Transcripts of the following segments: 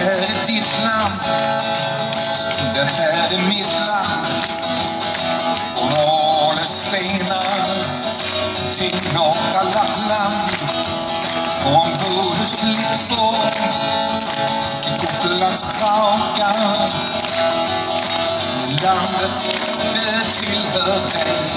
här är ditt land. Det här är mitt land. Från Alestenar till norra Lappland. Från Bohus klippor till Gotlands krakar. Landet, det tillhör dig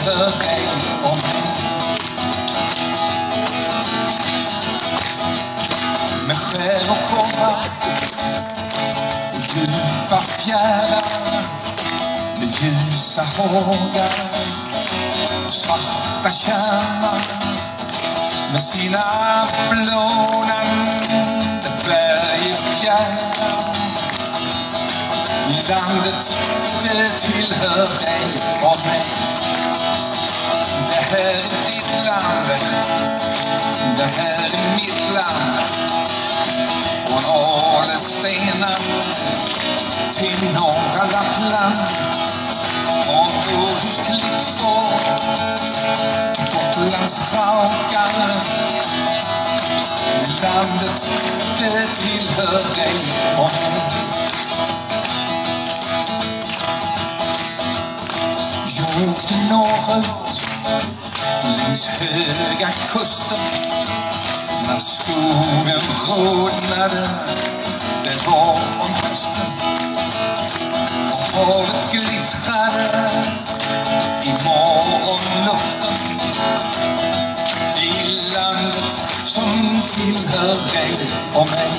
det tillhör dig och mig. Med skär och korvar och djupa fjärdar med ljusa hågar och svarta kärnar med sina blånande berg och fjärdar. Landet, det tillhör dig till norra Lappland. och Bohus klippor Gotlands kragar. Landet, det tillhör dig och mig. Jag åkte norrut längs höga kusten när skogen rodnade. Glittrade i morgonluften. I landet som tillhör dig och mig.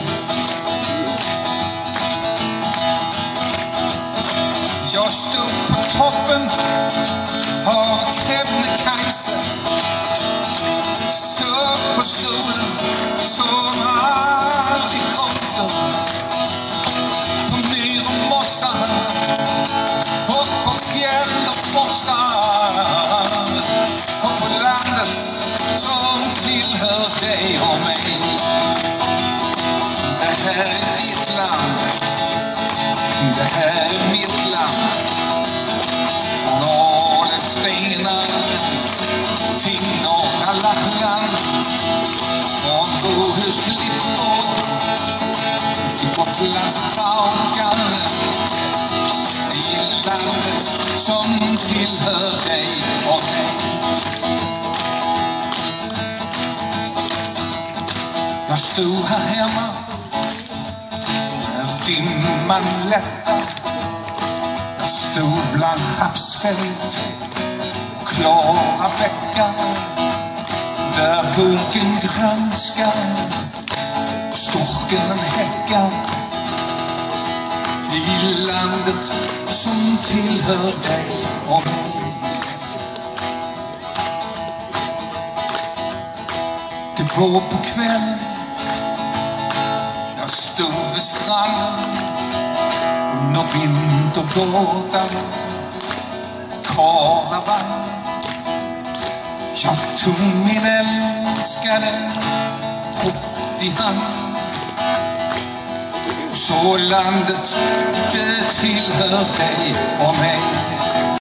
Jag stod på toppen Lappland Från Bohus klippor till Gotlands kragar I landet som tillhör dig och mig Jag stod här hemma när dimman lättar Jag stod bland rapsfält och klara bäckar där bulken granskar och storken häckar i landet som tillhör dig och mig. Det var på kvällen jag stod vid stranden under vinterbåtar och. Jag tog min älskade hårt i hand så landet, det tillhör dig och mig.